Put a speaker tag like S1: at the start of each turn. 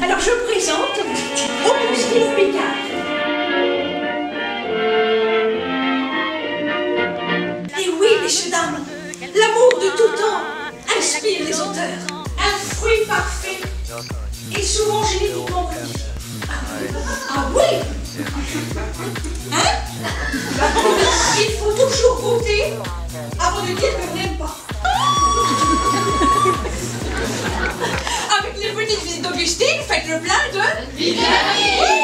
S1: Alors je présente Augustine Picard. Et oui, messieurs, dames, l'amour de tout temps inspire les auteurs. Un fruit parfait et souvent génétiquement. Ah oui? Hein? Il faut toujours goûter avant de dire qu'on n'aime pas. Petites visites d'Augustine, faites le plein de... Oui